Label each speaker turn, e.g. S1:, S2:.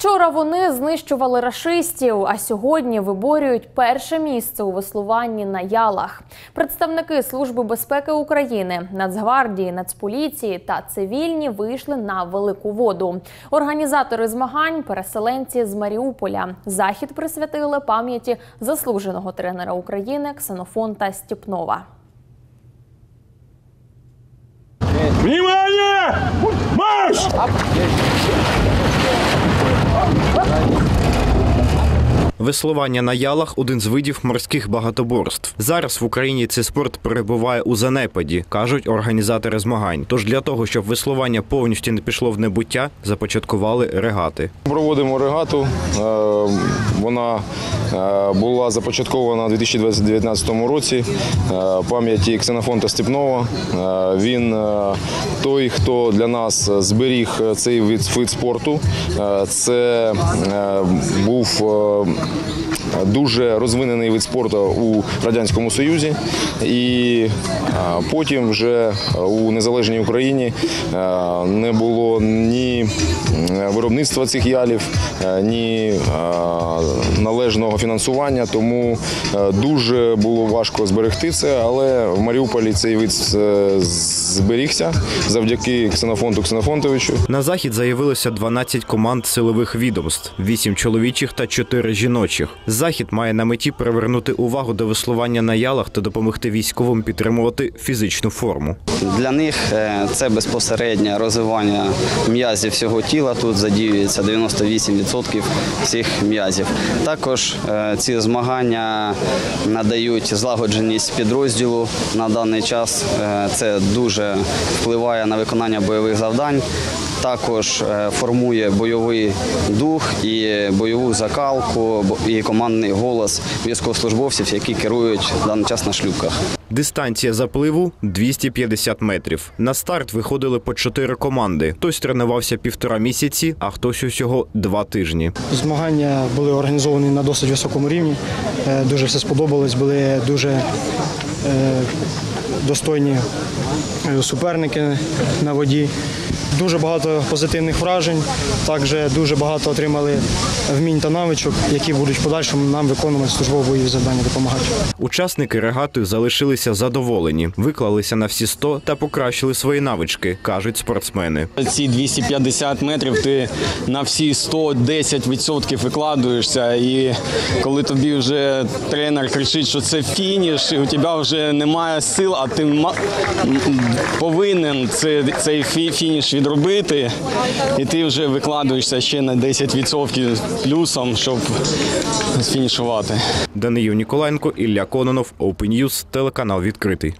S1: Вчора вони знищували рашистів, а сьогодні виборюють перше місце у веслуванні на ялах. Представники Служби безпеки України, Нацгвардії, Нацполіції та цивільні вийшли на велику воду. Організатори змагань переселенці з Маріуполя. Захід присвятили пам'яті заслуженого тренера України Ксенофонта Степнова.
S2: Внимание! Марш!
S3: Веслування на ялах один з видів морських багатоборств. Зараз в Україні цей спорт перебуває у занепаді, кажуть організатори змагань. Тож для того, щоб веслування повністю не пішло в небуття, започаткували регати.
S4: Проводимо регату. Е, Вона була започаткована у 2019 році. Е, Пам'яті Ксенофонта Степнова. Е, Він е, той, хто для нас зберіг цей вид, спорту. Е, Це е, був е, дуже розвинений вид спорту у Радянському Союзі. І е, потім вже у незалежній Україні е, не було ні е, виробництва цих ялів, е, ні е, належного фінансування, тому е, дуже було важко зберегти це, але в Маріуполі цей вид е, зберігся завдяки Ксенофонту Ксенофонтовичу.
S3: На захід заявилося 12 команд силових відомств, 8 чоловічих та 4 жіночих. Захід має на меті привернути увагу до веслування на ялах та допомогти військовим підтримувати фізичну форму.
S5: Для них е, це безпосереднє розвивання м'язів всього тіла. Тут задіюється 98% всіх м'язів. Також е, ці змагання надають злагодженість підрозділу на даний час. Е, Це дуже впливає на виконання бойових завдань. Також е, формує бойовий дух і бойову закалку, і командний голос військовослужбовців, які керують в даний час на шлюпках.
S3: Дистанція запливу 250 метрів. На старт виходили по 4 команди. Хтось тренувався півтора місяці, а хтось усього два тижні.
S6: Змагання були організовані на досить високому рівні. Е, Дуже все сподобалось, були дуже достойні е, суперники на воді. Дуже багато позитивних вражень. Також дуже багато отримали вмінь та навичок, які будуть в подальшому нам виконувати службові завдання допомагати.
S3: Учасники регати залишилися задоволені, виклалися на всі 100 та покращили свої навички, кажуть спортсмени.
S7: Ці 250 метрів ти на всі 110% викладуєшся, і коли тобі вже тренер кричить, що це фініш, і у тебе вже немає сил, а ти повинен цей фініш відробити, і ти вже викладуєшся ще на 10% плюсом, щоб фінішувати.
S3: Даниїв Ніколаєнко, Ілля Кононов, Open News, телеканал відкритий.